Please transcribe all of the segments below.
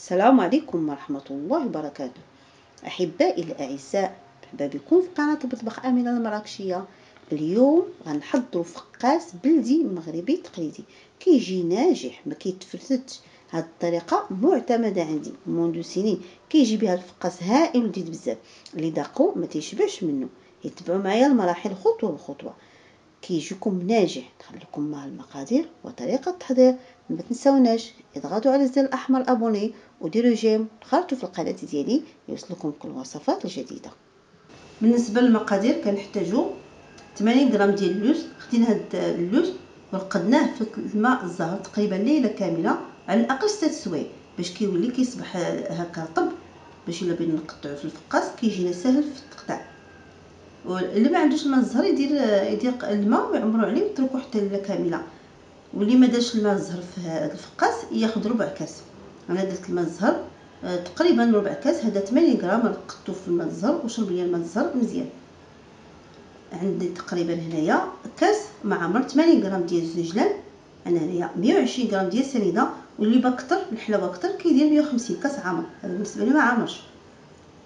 السلام عليكم ورحمة الله وبركاته. أحبائي الأعزاء مرحبا بكم في قناة مطبخ أمينة المراكشية. اليوم غنحضروا فقاس بلدي مغربي تقليدي. كيجي ناجح ما كيتفرتش هاد الطريقة معتمدة عندي. منذ سنين كيجي بها الفقاس هائل ولذيذ بزاف. اللي داقو ما تيشبعش منه. يتبعوا معايا المراحل خطوة بخطوة. كيجيكم ناجح. نخليكم مع المقادير وطريقة التحضير. ما تنساوناش اضغطوا على الزر الأحمر abonner وديروا j'aime. دخلتوا في القناة ديالي يوصلكم كل الوصفات الجديدة. بالنسبة للمقادير كنحتاجو 80 غرام ديال اللوز. خدينا هاد اللوز ورقدناه في الماء الزهر تقريبا ليلة كاملة على الأقل 6 سوايع باش كيولي كيصبح هكا رطب باش إلا بغينا نقطعو في الفقاس كيجينا سهل في التقطاع واللي ما عندوش الماء الزهر يدير يدير الماء ويعمرو عليه ويتركو حتى كامله واللي ما دارش الماء الزهر في هذا الفقاس ياخذ ربع كاس. أنا درت الماء الزهر آه، تقريبا ربع كاس هذا 80 غرام رقدته في الماء الزهر وشرب ليا الماء الزهر مزيان. عندي تقريبا هنايا كاس مع عمر 80 غرام ديال الزنجلان أنا هنايا 120 غرام ديال السنيده واللي بكثر الحلاوه أكثر كيدير 150 كاس عمر هذا بالنسبة لي ما عامرش.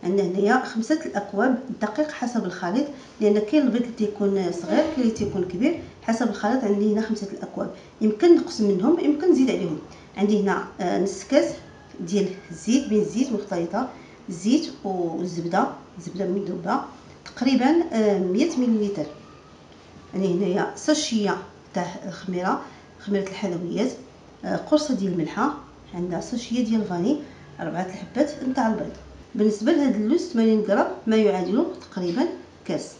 عندنا هنايا خمسة الاكواب دقيق حسب الخليط لأن كاين البيض اللي تيكون صغير كاين اللي تيكون كبير حسب الخليط عندي هنا خمسة الاكواب يمكن نقص منهم يمكن نزيد عليهم. عندي هنا آه، نص كاس ديال الزيت بين الزيت مختلطه الزيت والزبده زبدة مذوبة تقريبا 100 آه، مليلتر. يعني هنايا ساشية تاع الخميره خميرة الحلويات آه، قرصة ديال الملحه عندها ساشية ديال الفاني اربعه الحبات نتاع البيض. بالنسبة لهذا اللوز 80 غرام ما يعادل تقريبا كاس.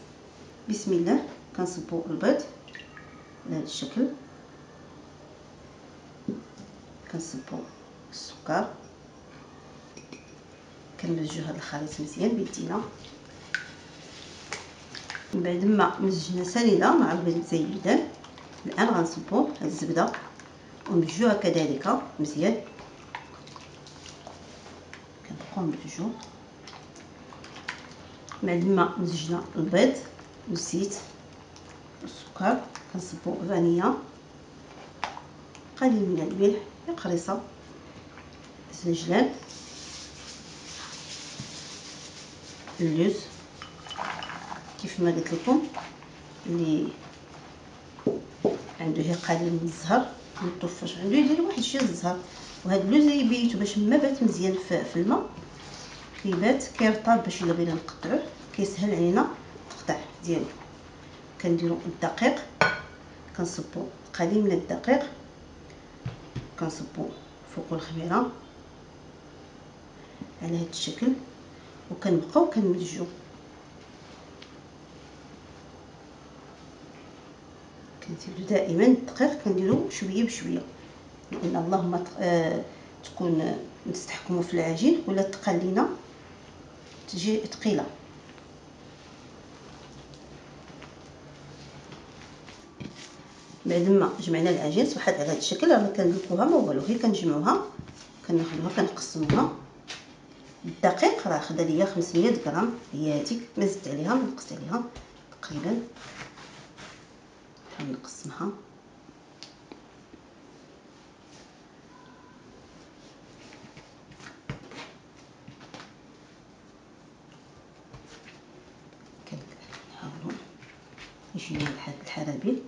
بسم الله. كنصبوا البيض بهذا الشكل. كنصبوا السكر. كنمزجو هذا الخليط مزيان بيدينا من بعد ما مزجنا سنيده مع البيض مزيدان الآن غنصبو الزبدة ونمزجوها كذلك مزيان. كنبقاو نمزجو بعد ما مزجنا البيض والزيت والسكر كنصبو فانيا. قليل من الملح قريصه الزنجلان اللوز. كيف ما قلت لكم اللي عنده هي قليل من الزهر ما يطفش عنده يدير واحد شوية الزهر. وهاد اللوز يبيتو باش ما بات مزيان في الماء. كيبات كيرطب باش الا بغينا نقطعوه كيسهل علينا التقطاع ديالو. كنديرو الدقيق كنصبو قليل من الدقيق كنصبو فوق الخميرة على هذا الشكل وكنبقاو كنمزجو. كنديرو دائما الدقيق كنديرو شوية بشوية لأن اللهم آه تكون نستحكموا في العجين ولا تقلينا تجي ثقيله بعد ما جمعنا العجين صبحت على هذا الشكل راه ما ما والو. غير كنجمعوها كناخذوها كنقسموها. الدقيق راه خدا ليا 500 غرام. هي هذيك ما زدت عليها ما نقصت عليها تقريبا. كنقسمها كنحاولوا يجينا لحد الحرابيل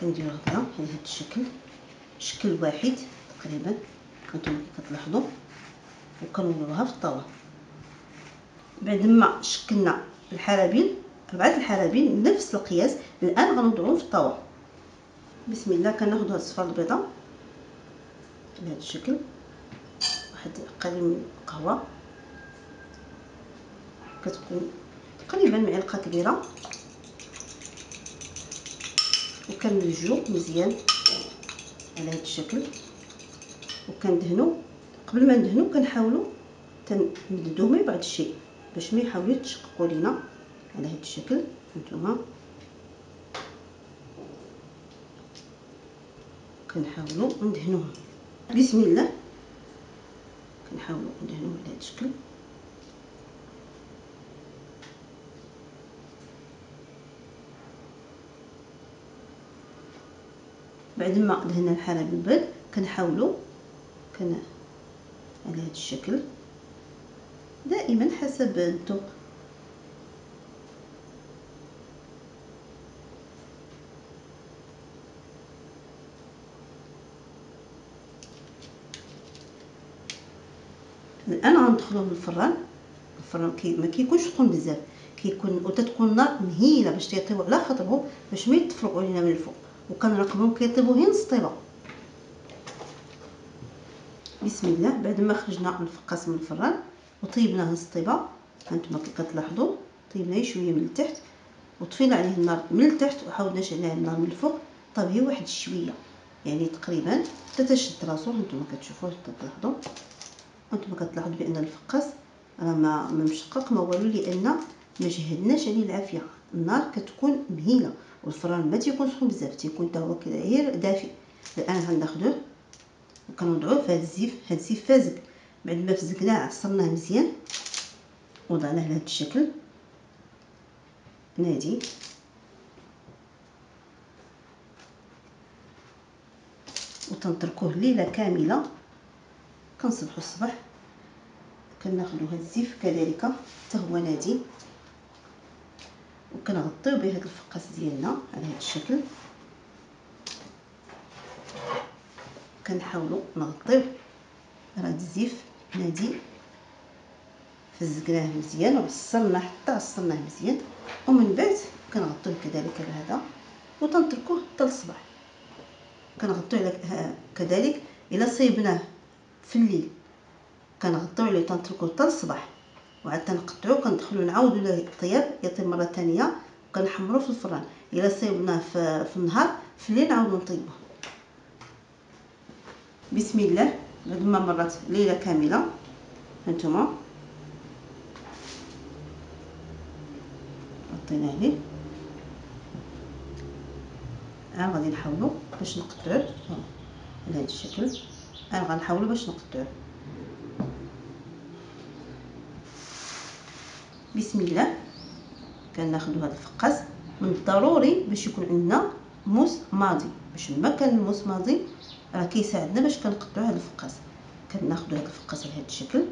كندير غدا على هذا الشكل. شكل واحد تقريبا. هانتوما كي كتلاحظوا. وكنولوها في الطاوه بعد ما شكلنا الحرابين اربعه الحرابين نفس القياس الآن غنوضعوهم في الطاوه بسم الله كناخذ هاد الصفار البيضاء. بهذا الشكل. واحد قليل من القهوة. كتكون تقريبا معلقة كبيرة. وكنمزجو مزيان على هذا الشكل. وكندهنو قبل ما ندهنو كنحاولوا تنمددوهم بعض الشيء باش ما يحاولوا يتشققوا لينا على هذا الشكل. هانتوما. كنحاولوا ندهنوهم بسم الله. كنحاولوا ندهنوهم على هذا الشكل. بعد ما دهنا الحالة بالبرد كنحاولوا كن على هذا الشكل دائما حسب الذوق. الآن غندخلوه للفران الفران. كي ما كيكونش سخون بزاف كيكون وتتكون النار مهيلة باش تيطيبوا على خاطرهم باش ما يتفرقوا علينا من الفوق. وكنراقبهم كيطيبوا غير نص طيبه بسم الله. بعد ما خرجنا الفقاس من الفران وطيبناه طيبه هانتوما كي كتلاحظوا طيبناه شوية من التحت وطفينا عليه النار من التحت وحاولنا نشعل النار من الفوق. طاب غير واحد شوية يعني تقريبا حتى تشد راسو. هانتوما كتشوفوا تلاحظوا هانتوما كتلاحظوا بأن الفقاس راه ما مشقق ما والو لأن ما جهدناش عليه العافية. النار كتكون مهيله والفران ما تيكون سخون بزاف تيكون حتى هو غير دافئ. الآن غناخذوه وكنوضعوه في هذا الزيف هذا الزيف فازك. بعد ما فزكناه عصرناه مزيان وضعناه لهذا الشكل. نادي. وتنتركوه ليلة كاملة. كنصبحوا الصباح. كناخذوا هذا الزيف كذلك حتى هو نادي. وكنغطيو به هذا الفقاس ديالنا على هذا الشكل. كنحاولوا نغطيو راه الزيف نادي فزقناه مزيان وعصرناه حتى عصرناه مزيان. ومن بعد كنغطيوه كذلك بهذا وتنتركوه حتى الصباح كنغطيو على كذلك إلا صيبناه في الليل كنغطيو عليه تنتركوه حتى الصباح وعاد تنقطعو كندخلو نعاودو له الطياب يطيب مرة ثانية وكنحمرو في الفران إلا صيبناه في, في النهار في الليل نعاودو نطيبوه. بسم الله. بعد ما مرات ليلة كاملة. هانتوما. حطينا عليه الان غادي نحاولوا باش نقطعوه على هذا الشكل. الان غنحاولوا باش نقطعوه بسم الله. كناخذوا هذا الفقاس من الضروري باش يكون عندنا موس ماضي. باش ما كان الموس ماضي راه كيساعدنا باش كنقطعوا هذا الفقاس. كناخذوا هذا الفقاس على هذا الشكل.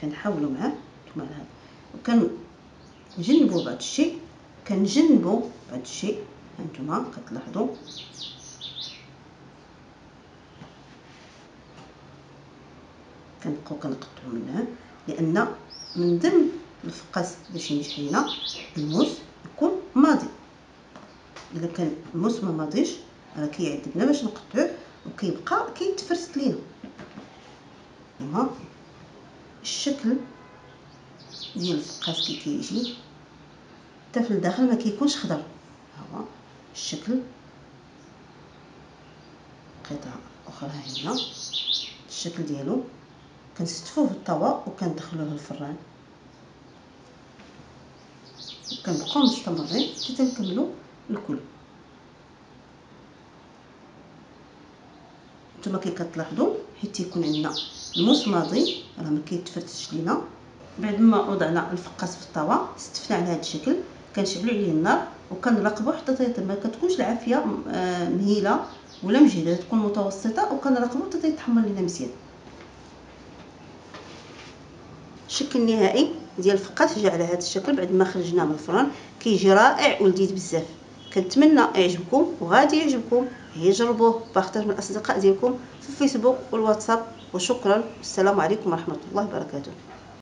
كنحاولوا معاه مع هذا وكنجنبوا بعض الشيء. كنجنبوا بعض الشيء. هانتوما كتلاحظوا كنبقاو كنقطعوا منها لأن من ضمن الفقاس باش ينجح لينا الموس يكون ماضي. الا كان الموس ما ماضيش راه كيعذبنا باش نقطعوه وكيبقى كيتفرست لينا. هما الشكل ديال الفقاس كي كيجي حتى في الداخل ما كيكونش خضر. ها هو الشكل قطعه أخرى هنا الشكل ديالو كنستفوه في الطوا وكندخلوه للفران. كنبقاو مستمرين حتى نكملو الكل. نتوما كي كتلاحظوا حيت يكون عندنا الموس ماضي راه ما كيتفتش لينا. بعد ما وضعنا الفقاس في الطاوه استفنا على هذا الشكل كنشعلوا عليه النار وكنراقبوا حتى تيطيب ما كتكونش العافية آه، مهيلة ولا مجهدة تكون متوسطة وكنراقبوا حتى يتحمر لينا مزيان. الشكل النهائي ديال الفقاس جا على هذا الشكل بعد ما خرجناه من الفران كيجي رائع ولذيذ بزاف. كنتمنى يعجبكم وغادي يعجبكم. جربوه بارطاج من الأصدقاء ديالكم في الفيسبوك والواتساب. وشكرا. والسلام عليكم ورحمة الله وبركاته.